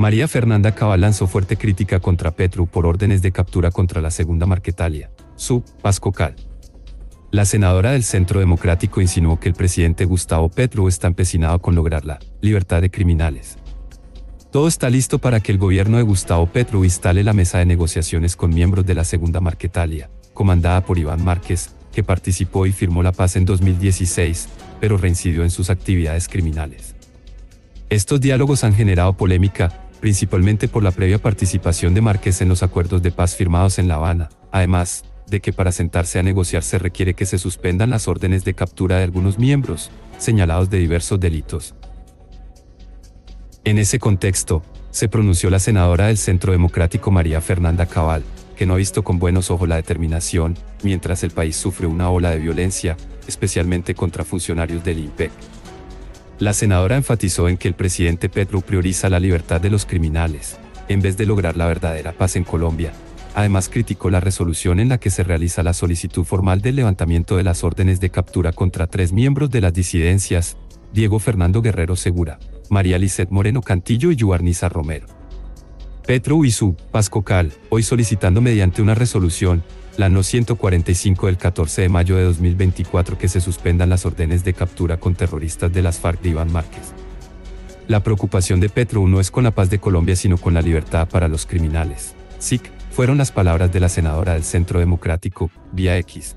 María Fernanda Cabal lanzó fuerte crítica contra Petro por órdenes de captura contra la segunda Marquetalia, su Pascocal. La senadora del Centro Democrático insinuó que el presidente Gustavo Petro está empecinado con lograr la libertad de criminales. Todo está listo para que el gobierno de Gustavo Petro instale la mesa de negociaciones con miembros de la segunda Marquetalia, comandada por Iván Márquez, que participó y firmó la paz en 2016, pero reincidió en sus actividades criminales. Estos diálogos han generado polémica, principalmente por la previa participación de Márquez en los acuerdos de paz firmados en La Habana, además de que para sentarse a negociar se requiere que se suspendan las órdenes de captura de algunos miembros, señalados de diversos delitos. En ese contexto, se pronunció la senadora del Centro Democrático María Fernanda Cabal, que no ha visto con buenos ojos la determinación, mientras el país sufre una ola de violencia, especialmente contra funcionarios del INPEC. La senadora enfatizó en que el presidente Petro prioriza la libertad de los criminales, en vez de lograr la verdadera paz en Colombia. Además criticó la resolución en la que se realiza la solicitud formal del levantamiento de las órdenes de captura contra tres miembros de las disidencias, Diego Fernando Guerrero Segura, María Lisset Moreno Cantillo y Yuarniza Romero. Petro y su Pascocal, hoy solicitando mediante una resolución, la No 145 del 14 de mayo de 2024 que se suspendan las órdenes de captura con terroristas de las FARC de Iván Márquez. La preocupación de Petro no es con la paz de Colombia sino con la libertad para los criminales. SIC, fueron las palabras de la senadora del Centro Democrático, vía X.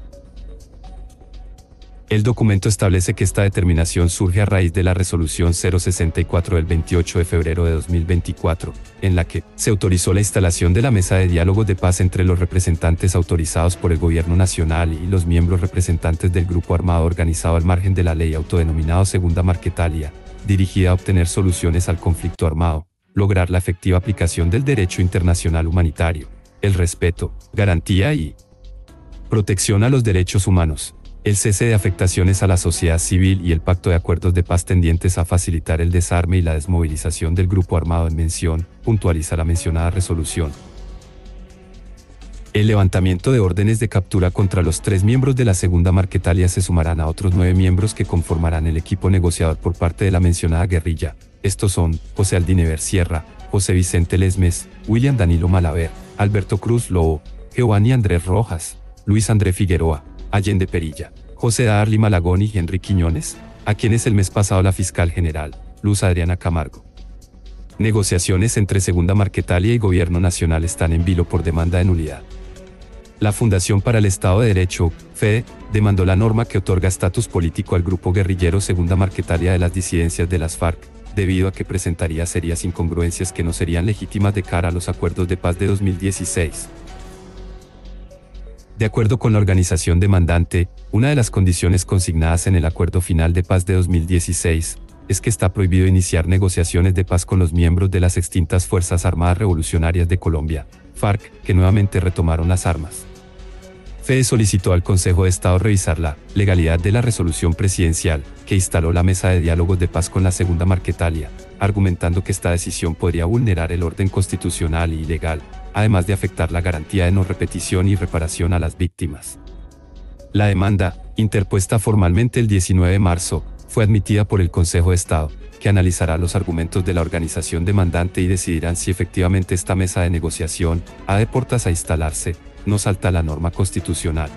El documento establece que esta determinación surge a raíz de la resolución 064 del 28 de febrero de 2024, en la que se autorizó la instalación de la mesa de diálogo de paz entre los representantes autorizados por el gobierno nacional y los miembros representantes del grupo armado organizado al margen de la ley autodenominado Segunda Marquetalia, dirigida a obtener soluciones al conflicto armado, lograr la efectiva aplicación del derecho internacional humanitario, el respeto, garantía y protección a los derechos humanos el cese de afectaciones a la sociedad civil y el pacto de acuerdos de paz tendientes a facilitar el desarme y la desmovilización del grupo armado en mención, puntualiza la mencionada resolución. El levantamiento de órdenes de captura contra los tres miembros de la segunda Marquetalia se sumarán a otros nueve miembros que conformarán el equipo negociador por parte de la mencionada guerrilla. Estos son José Aldinever Sierra, José Vicente Lesmes, William Danilo Malaver, Alberto Cruz Lobo, Giovanni Andrés Rojas, Luis André Figueroa, Allende Perilla, José Darly Malagón y Henry Quiñones, a quienes el mes pasado la fiscal general, Luz Adriana Camargo. Negociaciones entre Segunda Marquetalia y Gobierno Nacional están en vilo por demanda de nulidad. La Fundación para el Estado de Derecho, FEDE, demandó la norma que otorga estatus político al grupo guerrillero Segunda Marquetalia de las disidencias de las FARC, debido a que presentaría serias incongruencias que no serían legítimas de cara a los acuerdos de paz de 2016. De acuerdo con la organización demandante, una de las condiciones consignadas en el acuerdo final de paz de 2016 es que está prohibido iniciar negociaciones de paz con los miembros de las extintas Fuerzas Armadas Revolucionarias de Colombia, FARC, que nuevamente retomaron las armas. FEDE solicitó al Consejo de Estado revisar la legalidad de la resolución presidencial que instaló la mesa de diálogos de paz con la Segunda Marquetalia, argumentando que esta decisión podría vulnerar el orden constitucional y legal, además de afectar la garantía de no repetición y reparación a las víctimas. La demanda, interpuesta formalmente el 19 de marzo, fue admitida por el Consejo de Estado, que analizará los argumentos de la organización demandante y decidirán si efectivamente esta mesa de negociación ha de portas a instalarse, no salta la norma constitucional.